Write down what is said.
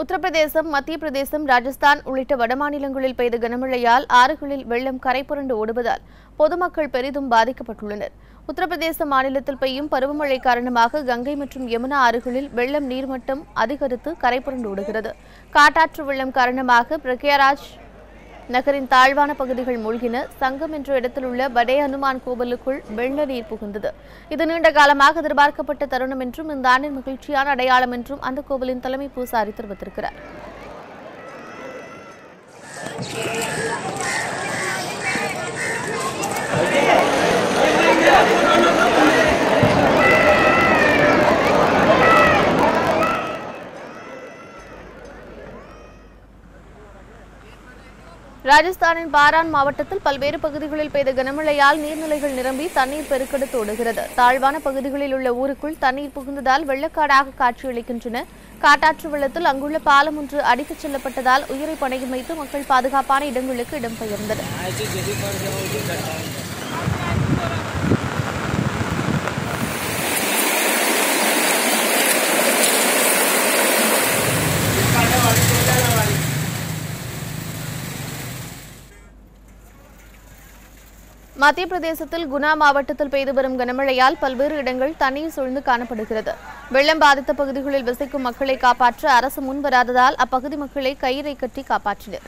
உத்தரப்பிரதேசம் மத்திய பிரதேசம் ராஜஸ்தான் உள்ளிட்ட வடமாநிலங்களில் பெய்த கனமழையால் ஆறுகளில் வெள்ளம் கரைபுரண்டு ஓடுவதால் பொதுமக்கள் பெரிதும் பாதிக்கப்பட்டுள்ளனர். உத்தரப்பிரதேச மாநிலத்தில் பெய்யும் பருவமழை காரணமாக கங்கை மற்றும் யமுனா ஆறுகளில் வெள்ளம் நீர்மட்டம் அதிகரித்து கரைபுரண்டு ஓடுகிறது. காட்டாற்று வெள்ளம் காரணமாக பிரக்யாராஜ் நகரின் தாழ்வான பகுதிகள் மூழ்கின சங்கம் என்ற இடத்தில் உள்ள வடே ஹனுமான் கோவிலுக்குள் வெள்ள நீர் புகுந்தது. இது நீண்ட காலமாக எதிர்பார்க்கப்பட்ட தருணம் என்றும் இந்த ஆண்டின் மகிழ்ச்சியான அடையாளம் என்றும் அந்த கோவிலின் தலைமை பூசாரி தெரிவித்திருக்கிறார். ராஜஸ்தானின் பாரான் மாவட்டத்தில் பல்வேறு பகுதிகளில் பெய்த கனமழையால் நீர்நிலைகள் நிரம்பி தண்ணீர் பெருக்கெடுத்து ஓடுகிறது. தாழ்வான பகுதிகளில் உள்ள ஊருக்குள் தண்ணீர் புகுந்ததால் வெள்ளக்காடாக காட்சியளிக்கின்றன. காட்டாற்று வெள்ளத்தில் அங்குள்ள பாலம் ஒன்று அடித்துச் செல்லப்பட்டதால் உயிரை பணையம் வைத்து மக்கள் பாதுகாப்பான இடங்களுக்கு இடம்பெயர்ந்தனர். மத்திய பிரதேசத்தில் குணா மாவட்டத்தில் பெய்து வரும் கனமழையால் பல்வேறு இடங்கள் தண்ணீர் சூழ்ந்து காணப்படுகிறது. வெள்ளம் பாதித்த பகுதிகளில் வசிக்கும் மக்களை காப்பாற்ற அரசு முன்வராததால் அப்பகுதி மக்களை கயிறை கட்டி காப்பாற்றினர்.